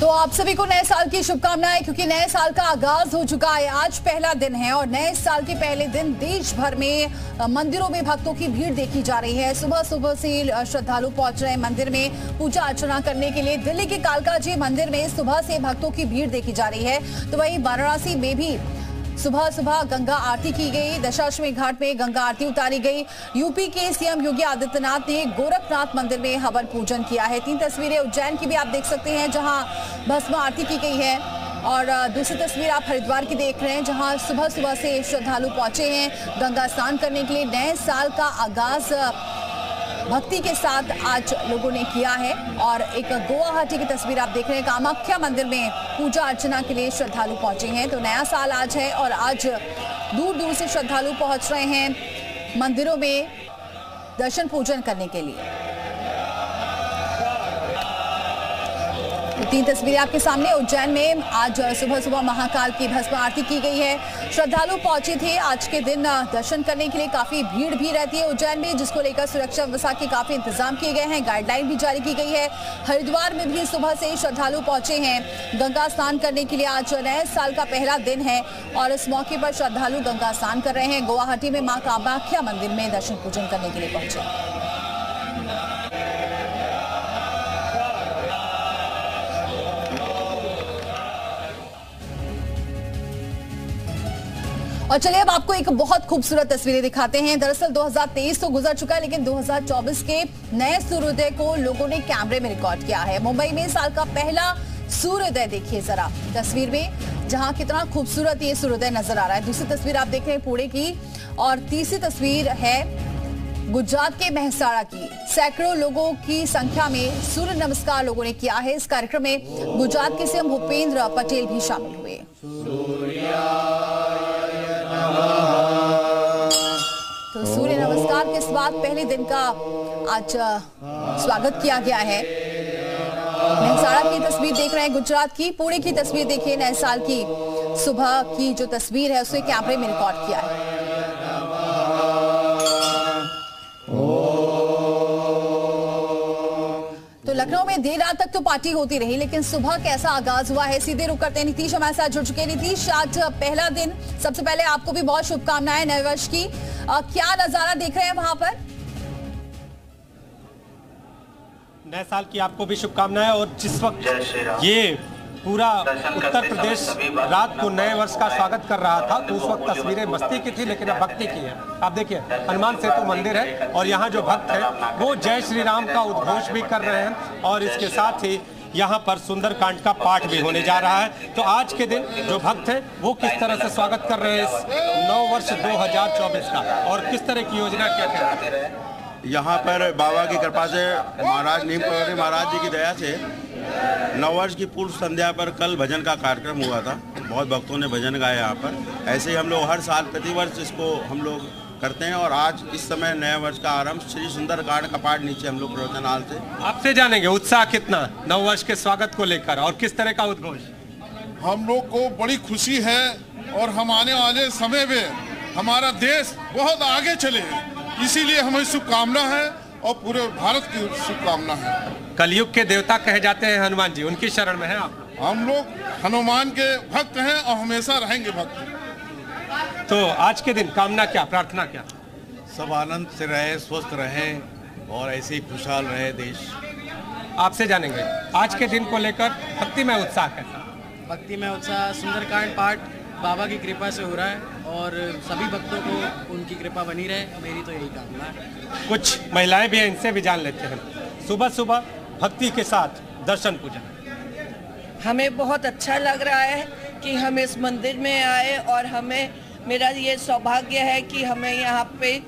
तो आप सभी को नए साल की शुभकामनाएँ, क्योंकि नए साल का आगाज़ हो चुका है। आज पहला दिन है और नए साल के पहले दिन देश भर में मंदिरों में भक्तों की भीड़ देखी जा रही है। सुबह सुबह से श्रद्धालु पहुँच रहे हैं मंदिर में पूजा अर्चना करने के लिए। दिल्ली के कालका जी मंदिर में सुबह से भक्तों की भीड़ देखी जा रही है। तो वही वाराणसी में भी सुबह सुबह गंगा आरती की गई। दशाश्वमेध घाट में गंगा आरती उतारी गई। यूपी के सीएम योगी आदित्यनाथ ने गोरखनाथ मंदिर में हवन पूजन किया है। तीन तस्वीरें उज्जैन की भी आप देख सकते हैं, जहाँ भस्म आरती की गई है। और दूसरी तस्वीर आप हरिद्वार की देख रहे हैं, जहाँ सुबह सुबह से श्रद्धालु पहुँचे हैं गंगा स्नान करने के लिए। नए साल का आगाज़ भक्ति के साथ आज लोगों ने किया है और एक गुवाहाटी की तस्वीर आप देख रहे हैं। कामाख्या मंदिर में पूजा अर्चना के लिए श्रद्धालु पहुँचे हैं। तो नया साल आज है और आज दूर दूर से श्रद्धालु पहुँच रहे हैं मंदिरों में दर्शन पूजन करने के लिए। तीन तस्वीरें आपके सामने। उज्जैन में आज सुबह सुबह महाकाल की भस्म आरती की गई है। श्रद्धालु पहुँचे थे आज के दिन दर्शन करने के लिए। काफ़ी भीड़ भी रहती है उज्जैन में, जिसको लेकर सुरक्षा व्यवस्था के काफ़ी इंतज़ाम किए गए हैं। गाइडलाइन भी जारी की गई है। हरिद्वार में भी सुबह से ही श्रद्धालु पहुँचे हैं। गंगा स्नान करने के लिए आज नए साल का पहला दिन है और इस मौके पर श्रद्धालु गंगा स्नान कर रहे हैं। गुवाहाटी में माँ कामाख्या मंदिर में दर्शन पूजन करने के लिए पहुँचे। और चलिए अब आपको एक बहुत खूबसूरत तस्वीरें दिखाते हैं। दरअसल 2023 तो गुजर चुका है, लेकिन 2024 के नए सूर्योदय को लोगों ने कैमरे में रिकॉर्ड किया है। मुंबई में साल का पहला सूर्योदय देखिए जरा। तस्वीर में जहाँ कितना खूबसूरत ये सूर्योदय नज़र आ रहा है। दूसरी तस्वीर आप देख रहे हैं पुणे की, और तीसरी तस्वीर है गुजरात के महसाड़ा की। सैकड़ों लोगों की संख्या में सूर्य नमस्कार लोगों ने किया है। इस कार्यक्रम में गुजरात के सीएम भूपेंद्र पटेल भी शामिल हुए। सूर्य के बाद पहले दिन का आज स्वागत किया गया है। महसाड़ा की तस्वीर देख रहे हैं, गुजरात की, पुणे की तस्वीर देखिए, नए साल की सुबह की जो तस्वीर है, उसे कैमरे में रिकॉर्ड किया है। में देर रात तक तो पार्टी होती रही लेकिन सुबह कैसा आगाज़ हुआ है? सीधे रुक करते नीतीश हमारे साथ जुड़ चुके नीतीश आज पहला दिन। सबसे पहले आपको भी बहुत शुभकामनाएँ नए वर्ष की। आ, क्या नज़ारा देख रहे हैं वहाँ पर? नए साल की आपको भी शुभकामनाएँ और जिस वक्त ये पूरा उत्तर प्रदेश रात को नए वर्ष का स्वागत कर रहा था। तो उस वक्त तस्वीरें मस्ती की थी, लेकिन अब भक्ति की है। आप देखिए, हनुमान सेतु मंदिर है और यहाँ जो भक्त है, वो जय श्री राम का उद्घोष भी कर रहे हैं और इसके साथ ही यहाँ पर सुंदरकांड का पाठ भी होने जा रहा है। तो आज के दिन जो भक्त हैं, वो किस तरह से स्वागत कर रहे हैं इस नौ वर्ष 2024 का? और किस तरह की योजना क्या हैं? यहाँ पर बाबा की कृपा से महाराज, नीम महाराज जी की दया से नववर्ष की पूर्व संध्या पर कल भजन का कार्यक्रम हुआ था। बहुत भक्तों ने भजन गाया यहाँ पर। ऐसे ही हम लोग हर साल प्रतिवर्ष इसको हम लोग करते हैं और आज इस समय नए वर्ष का आरंभ श्री सुंदर कांड का पाठ नीचे हम लोग प्रवचनाल से। आपसे जानेंगे उत्साह कितना नव वर्ष के स्वागत को लेकर और किस तरह का उद्घोष हम लोग को बड़ी खुशी है और हम आने वाले समय में हमारा देश बहुत आगे चले। इसीलिए हमें शुभकामना है और पूरे भारत की शुभकामना है। कलयुग के देवता कहे जाते हैं हनुमान जी उनकी शरण में है आप? हम लोग हनुमान के भक्त हैं और हमेशा रहेंगे भक्त। तो आज के दिन कामना क्या प्रार्थना क्या? सब आनंद से रहे स्वस्थ रहे और ऐसे ही खुशहाल रहे देश। आपसे जानेंगे आज के दिन को लेकर भक्ति में उत्साह कैसा? भक्ति में उत्साह सुंदरकांड पाठ बाबा की कृपा से हो रहा है और सभी भक्तों को उनकी कृपा बनी रहे मेरी तो यही कामना है। कुछ महिलाएँ भी हैं इनसे भी जान लेते हैं। सुबह सुबह भक्ति के साथ दर्शन पूजन। हमें बहुत अच्छा लग रहा है कि हम इस मंदिर में आए और हमें मेरा ये सौभाग्य है कि हमें यहाँ पे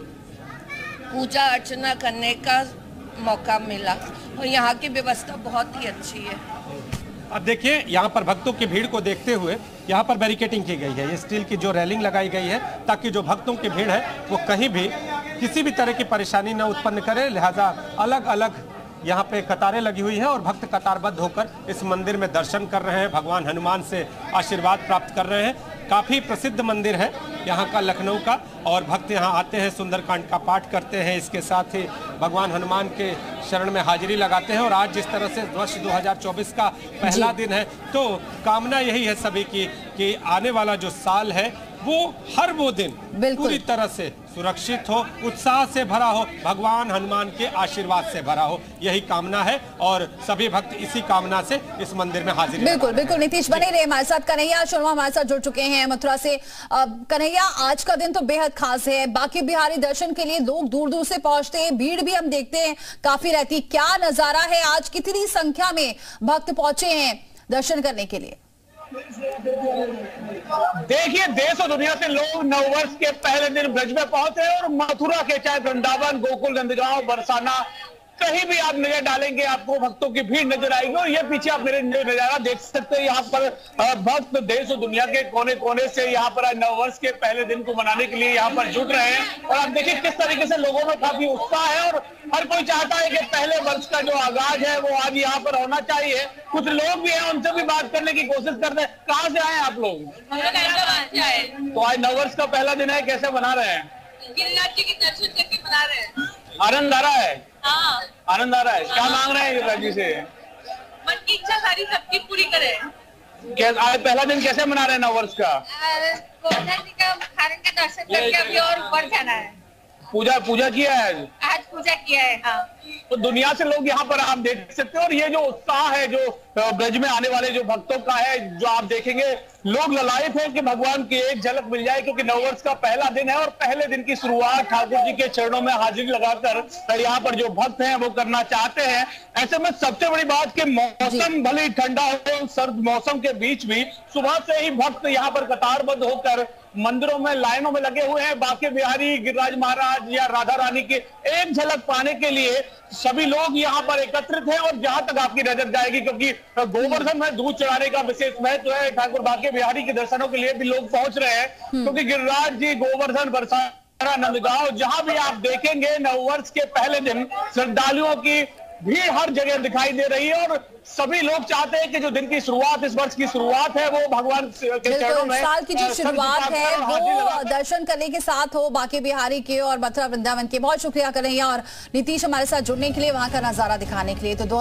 पूजा अर्चना करने का मौका मिला और यहाँ की व्यवस्था बहुत ही अच्छी है। अब देखिए यहाँ पर भक्तों की भीड़ को देखते हुए यहाँ पर बैरिकेटिंग की गई है। ये स्टील की जो रेलिंग लगाई गई है ताकि जो भक्तों की भीड़ है वो कहीं भी किसी भी तरह की परेशानी न उत्पन्न करे। लिहाजा अलग अलग यहाँ पे कतारें लगी हुई हैं और भक्त कतारबद्ध होकर इस मंदिर में दर्शन कर रहे हैं भगवान हनुमान से आशीर्वाद प्राप्त कर रहे हैं। काफ़ी प्रसिद्ध मंदिर है यहाँ का लखनऊ का और भक्त यहाँ आते हैं सुंदरकांड का पाठ करते हैं। इसके साथ ही भगवान हनुमान के शरण में हाजिरी लगाते हैं और आज जिस तरह से वर्ष 2024 का पहला दिन है तो कामना यही है सभी की कि आने वाला जो साल है वो हर वो दिन पूरी तरह से सुरक्षित हो, उत्साह से भरा हो, भगवान हनुमान के आशीर्वाद से भरा हो, यही कामना है और सभी भक्त इसी कामना से इस मंदिर में हाजिर बिल्कुल बिल्कुल, नीतीश, बने रहे हमारे साथ। कन्हैया शर्मा हमारे साथ जुड़ चुके हैं। मथुरा से कन्हैया, आज का दिन तो बेहद खास है। बाकी बिहारी दर्शन के लिए लोग दूर दूर से पहुँचते हैं। भीड़ भी हम देखते हैं, काफ़ी रहती। क्या नज़ारा है? आज कितनी संख्या में भक्त पहुँचे हैं दर्शन करने के लिए? देखिए, देश और दुनिया से लोग नववर्ष के पहले दिन ब्रज में पहुँचे और मथुरा के चाहे वृंदावन, गोकुल, नंदगांव, बरसाना कहीं भी आप नज़र डालेंगे आपको भक्तों की भीड़ नज़र आएगी और ये पीछे आप मेरे नज़ारा देख सकते हैं। यहाँ पर भक्त देश और दुनिया के कोने कोने से यहाँ पर आज नववर्ष के पहले दिन को मनाने के लिए यहाँ पर जुट रहे हैं। और आप देखिए किस तरीके से लोगों में काफ़ी उत्साह है और हर कोई चाहता है कि पहले वर्ष का जो आगाज़ है वो आज यहाँ पर होना चाहिए। कुछ लोग भी हैं उनसे भी बात करने की कोशिश करते हैं। कहाँ से आए आप लोग? तो आज नववर्ष का पहला दिन है कैसे मना रहे हैं? गिरिराज जी के दर्शन करके मना रहे हैं। आनंद आ रहा है? हाँ। आनंद आ रहा है। क्या मांग रहे हैं राजू से? मन की इच्छा सारी सबकी पूरी करे। कैसे आज पहला दिन कैसे मना रहे हैं नववर्ष का? गोवर्धन जी का खाने के दर्शन करके अभी और ऊपर जाना है। पूजा पूजा किया है? आज आज पूजा किया है हाँ। तो दुनिया से लोग यहाँ पर आप देख सकते हैं और ये जो उत्साह है जो ब्रज में आने वाले जो भक्तों का है जो आप देखेंगे लोग ललायत हैं कि भगवान की एक झलक मिल जाए क्योंकि नववर्ष का पहला दिन है और पहले दिन की शुरुआत ठाकुर जी के चरणों में हाजिरी लगाकर यहाँ पर जो भक्त हैं वो करना चाहते हैं। ऐसे में सबसे बड़ी बात कि मौसम भले ठंडा हो सर्द मौसम के बीच भी सुबह से ही भक्त यहाँ पर कतारबद्ध होकर मंदिरों में लाइनों में लगे हुए हैं। बाके बिहारी गिरिराज महाराज या राधा रानी की एक झलक पाने के लिए सभी लोग यहाँ पर एकत्रित हैं और जहाँ तक आपकी नज़र जाएगी क्योंकि गोवर्धन में दूध चढ़ाने का विशेष महत्व है। ठाकुर बाके बिहारी के दर्शनों के लिए भी लोग पहुँच रहे हैं क्योंकि गिरिराज जी गोवर्धन बरसाना नंदगांव जहाँ भी आप देखेंगे नववर्ष के पहले दिन श्रद्धालुओं की भीड़ हर जगह दिखाई दे रही है और सभी लोग चाहते हैं कि जो दिन की शुरुआत इस वर्ष की शुरुआत है वो भगवान के चरणों में साल की जो शुरुआत है वो दर्शन करने के साथ हो बाकी बिहारी के और मथुरा वृंदावन के। बहुत शुक्रिया करें और नीतीश हमारे साथ जुड़ने के लिए वहाँ का नज़ारा दिखाने के लिए। तो दो